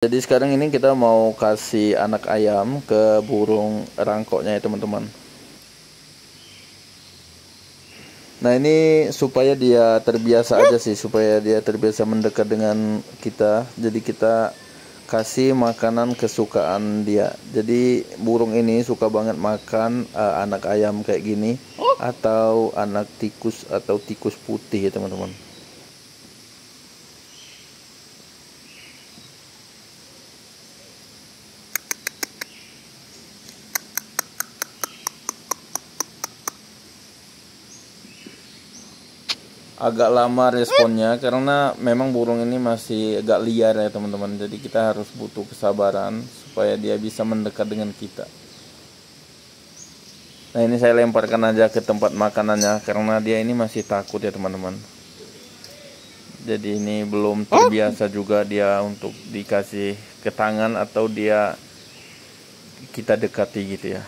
Jadi sekarang ini kita mau kasih anak ayam ke burung rangkoknya ya teman-teman. Nah ini supaya dia terbiasa aja sih, supaya dia terbiasa mendekat dengan kita. Jadi kita kasih makanan kesukaan dia. Jadi burung ini suka banget makan uh, anak ayam kayak gini atau anak tikus atau tikus putih ya teman-teman. Agak lama responnya karena memang burung ini masih agak liar ya teman-teman. Jadi kita harus butuh kesabaran supaya dia bisa mendekat dengan kita. Nah ini saya lemparkan aja ke tempat makanannya karena dia ini masih takut ya teman-teman. Jadi ini belum terbiasa juga dia untuk dikasih ke tangan atau dia kita dekati gitu ya.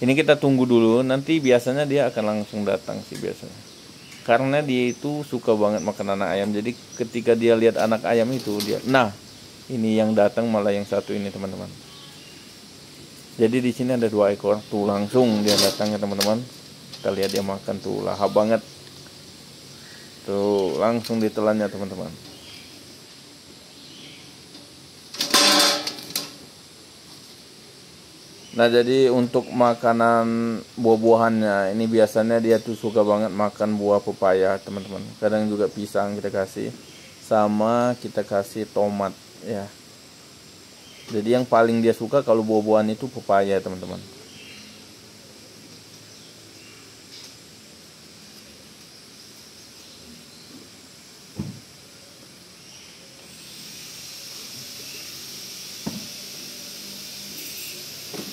Ini kita tunggu dulu nanti biasanya dia akan langsung datang sih biasanya karena dia itu suka banget makan anak ayam. Jadi ketika dia lihat anak ayam itu dia nah ini yang datang malah yang satu ini teman-teman. Jadi di sini ada dua ekor tuh langsung dia datang ya teman-teman. Kita lihat dia makan tuh lahap banget. Tuh langsung ditelannya teman-teman Nah jadi untuk makanan buah-buahannya ini biasanya dia tuh suka banget makan buah pepaya teman-teman. Kadang juga pisang kita kasih sama kita kasih tomat ya. Jadi yang paling dia suka kalau buah-buahan itu pepaya teman-teman.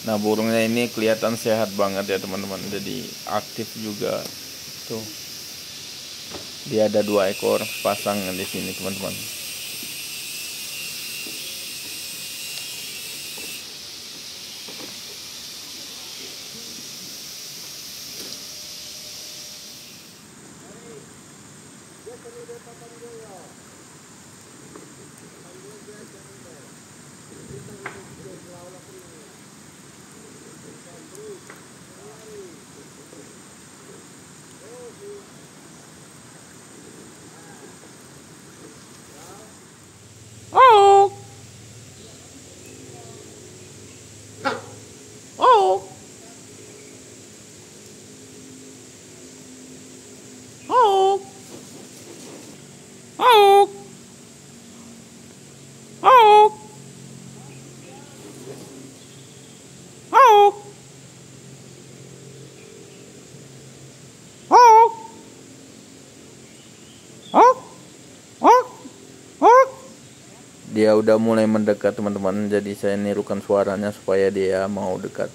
Nah burungnya ini kelihatan sehat banget ya teman-teman. Jadi aktif juga. Tuh. Dia ada dua ekor pasang di sini teman-teman dia udah mulai mendekat teman-teman. Jadi saya nirukan suaranya supaya dia mau dekat